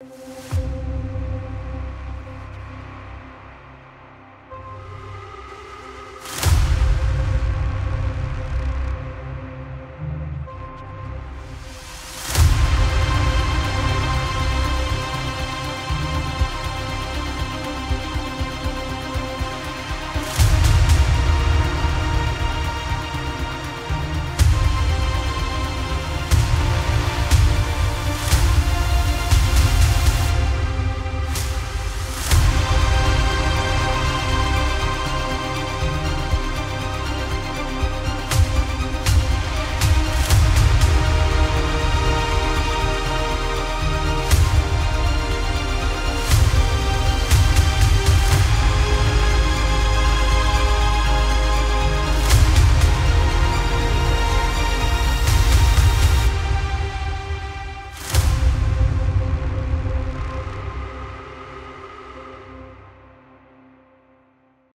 you